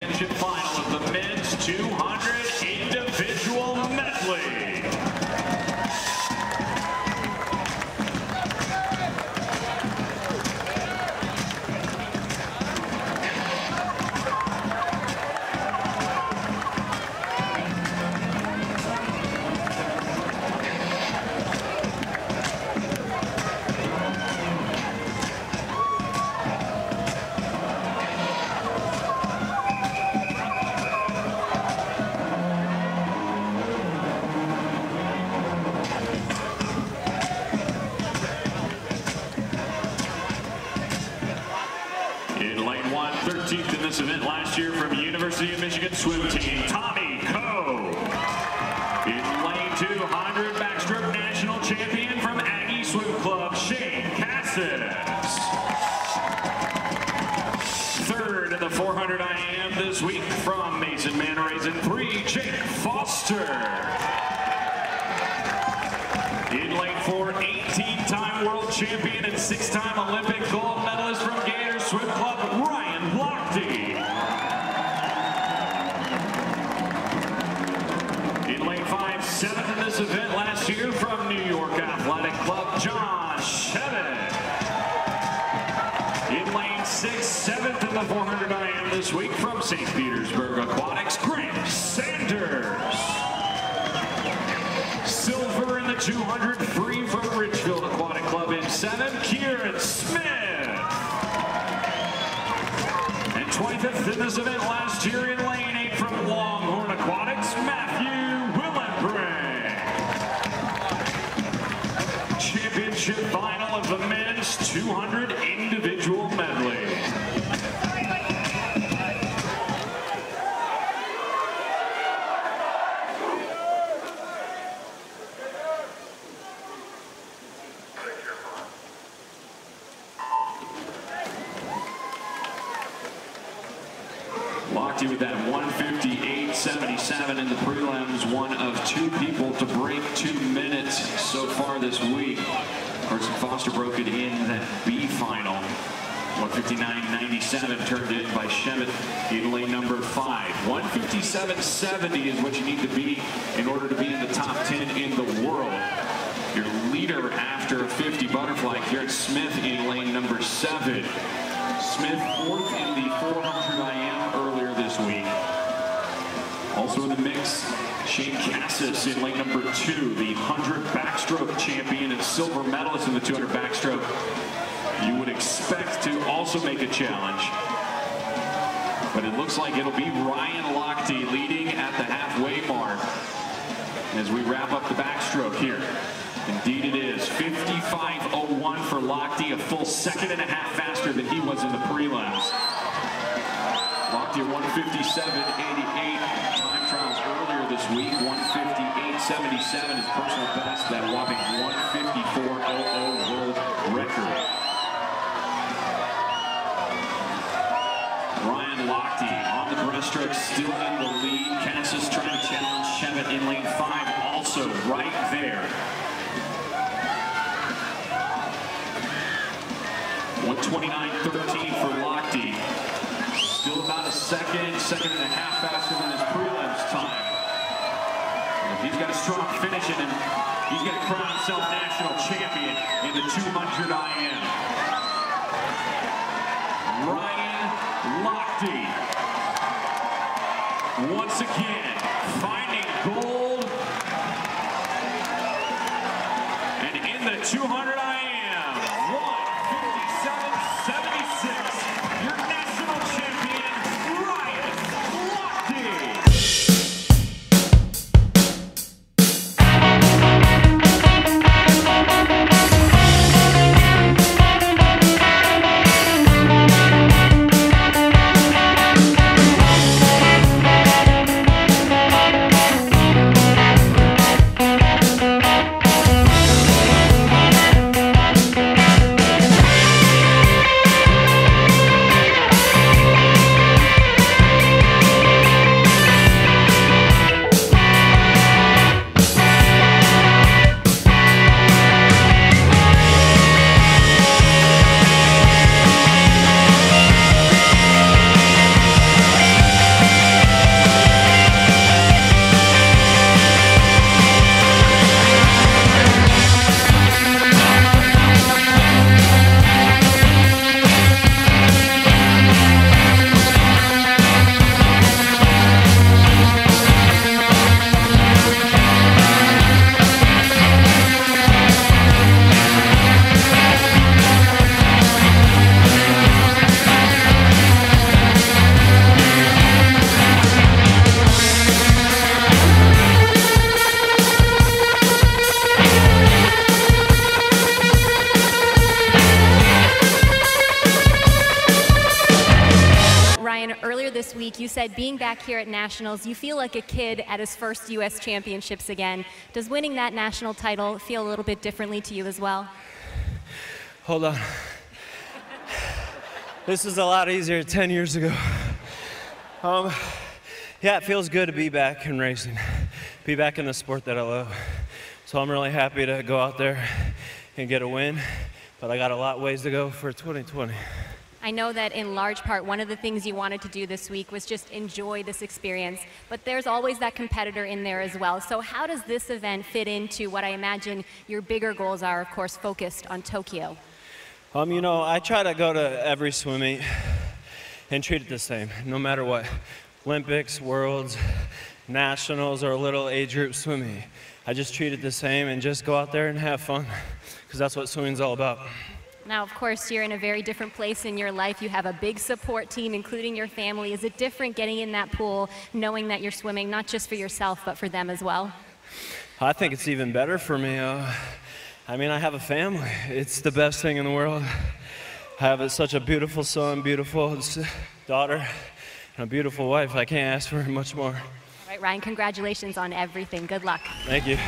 championship final from University of Michigan swim team, Tommy Coe. In lane two, 100 backstroke national champion from Aggie Swim Club, Shaine Casas. Third in the 400 IM this week from Mason Manor in three, Jake Foster. In lane four, 18-time world champion and six-time Olympic gold seventh in this event last year from New York Athletic Club, John Shebat. In lane six, seventh in the 400 IM this week from St. Petersburg Aquatics, Grant Sanders. Silver in the 200 free from Ridgefield Aquatic Club in seven, Kieran Smith. And 25th in this event last year in lane eight from Longhorn Aquatics, Matthew Championship final of the men's 200 individual medley. Lochte with that 158.77 in the prelims, one of two people to break two minutes so far this week. Carson Foster broke it in that B final. 159.97 turned in by Shebat in lane number five. 157.70 is what you need to be in order to be in the top 10 in the world. Your leader after a 50 butterfly, Garrett Smith in lane number seven. Smith fourth in the 400 IM earlier this week. Also in the mix, Shaine Casas in lane number two, the 100 backstroke champion and silver medalist in the 200 backstroke. You would expect to also make a challenge. But it looks like it'll be Ryan Lochte leading at the halfway mark as we wrap up the backstroke here. Indeed it is. 55.01 for Lochte, a full second and a half faster than he was in the prelims. Lochte 157.80. 158.77 is personal best. That whopping 154.00 world record. Ryan Lochte on the breaststroke, still in the lead. Casas trying to challenge Shebat in lane five, also right there. 129.13 for Lochte. Still about a second, second and a half faster than his if he's got a strong finish in him, he's going to crown himself national champion in the 200 IM. Ryan Lochte. Once again, finding gold. And in the 200 this week, you said being back here at Nationals, you feel like a kid at his first U.S. Championships again. Does winning that national title feel a little bit differently to you as well? Hold on. This is a lot easier 10 years ago. Um, yeah, it feels good to be back in racing, be back in the sport that I love. So I'm really happy to go out there and get a win, but I got a lot ways to go for 2020. I know that in large part, one of the things you wanted to do this week was just enjoy this experience, but there's always that competitor in there as well. So, how does this event fit into what I imagine your bigger goals are, of course, focused on Tokyo? Um, you know, I try to go to every swim meet and treat it the same, no matter what. Olympics, Worlds, Nationals, or a little age group swimming. I just treat it the same and just go out there and have fun, because that's what swimming's all about. Now, of course, you're in a very different place in your life. You have a big support team, including your family. Is it different getting in that pool, knowing that you're swimming not just for yourself, but for them as well? I think it's even better for me. Uh, I mean, I have a family. It's the best thing in the world. I have such a beautiful son, beautiful daughter, and a beautiful wife. I can't ask for much more. All right, Ryan, congratulations on everything. Good luck. Thank you.